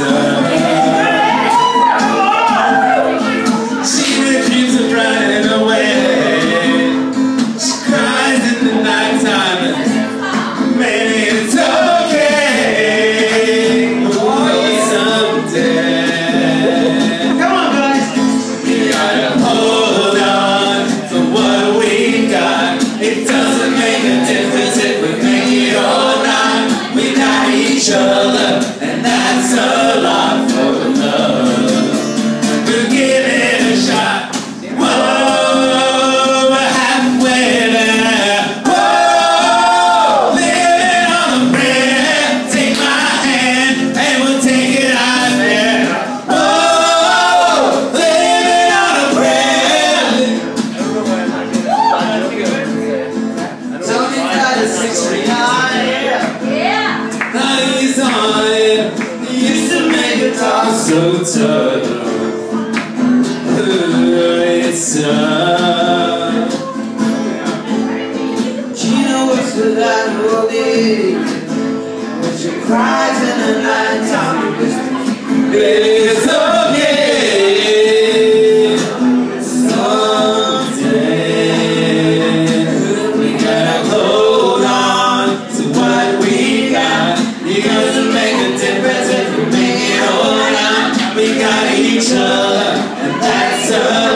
Jesus. So tough. It's tough. Gina works all day. When she cries in the night got each other, and that's us.